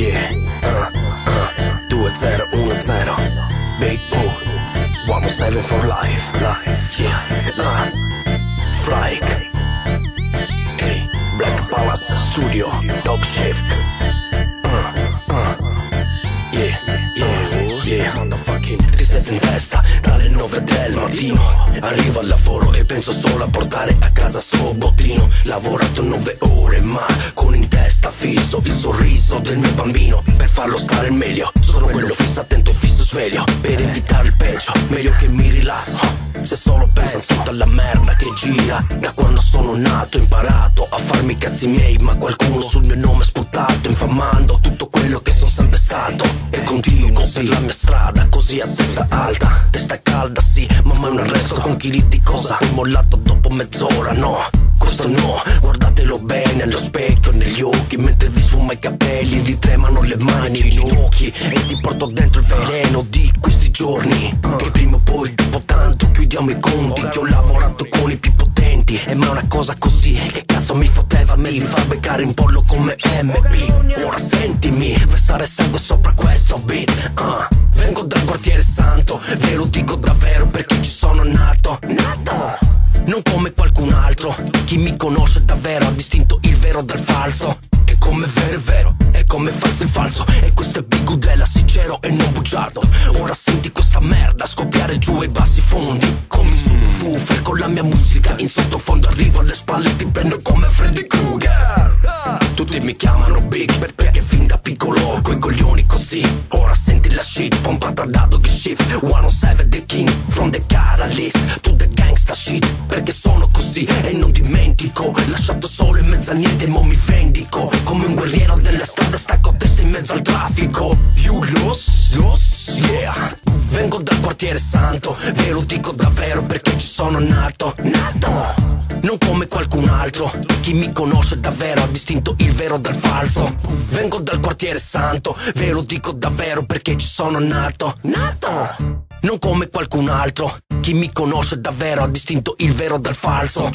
Yeah, uh, uh, 2010 Big O 107 for life, life, yeah, uh, Flyke Hey, Black Palace Studio, Dog Shift yeah, yeah, motherfucking Risete in testa dalle 9 del mattino Arrivo al lavoro e penso solo a portare a casa sto bottino. Lavorato 9 ore ma con in testa fisso il sorriso del mio bambino. Per farlo stare meglio Sono quello fisso attento e fisso sveglio. Per evitare il peggio, meglio che mi rilasso. Se solo penso sotto alla merda che gira Da quando sono nato ho imparato a farmi i cazzi miei Ma qualcuno sul mio nome ha sputato Infamando tutto quello che sono sempre stato Continuo per la mia strada Così a testa alta, testa calda sì Ma mai un arresto. Con chili di cosa? Poi mollato dopo mezz'ora no questo no, guardatelo bene allo specchio, negli occhi Mentre vi sfuma i capelli, gli tremano le mani, i ginocchi E ti porto dentro il veleno di questi giorni. Che prima o poi, dopo tanto, chiudiamo i conti. Che ho lavorato con i più potenti E ma una cosa così, che cazzo mi fotteva Mi fa beccare in pollo come MP Ora sentimi, versare sangue sopra questo beat uh. Vengo dal quartiere santo, ve lo dico davvero perché ci sono nato Nato non come qualcun altro. Chi mi conosce davvero ha distinto il vero dal falso. E come vero è vero, e come falso è falso. E questo è Bigudella, sincero e non bugiardo. Ora senti questa merda scoppiare giù ai bassi fondi. Come su un woofer con la mia musica in sottofondo. Arrivo alle spalle ti prendo come Freddy Krueger. Tutti mi chiamano Big perché fin da piccolo coi coglioni così. Ora senti la shit pompata da dog shift. 107 the king from the catalyst to the gangsta shit. Perché sono così e non dimentico. Lasciato solo in mezzo a niente, mo mi vendico. Come un guerriero delle strade, stacco testa in mezzo al traffico. You los, los, yeah. Vengo dal quartiere santo, ve lo dico davvero perché ci sono nato. Nato! Non come qualcun altro, chi mi conosce davvero ha distinto il vero dal falso. Vengo dal quartiere santo, ve lo dico davvero perché ci sono nato. Nato! Non come qualcun altro, chi mi conosce davvero ha distinto il vero dal falso.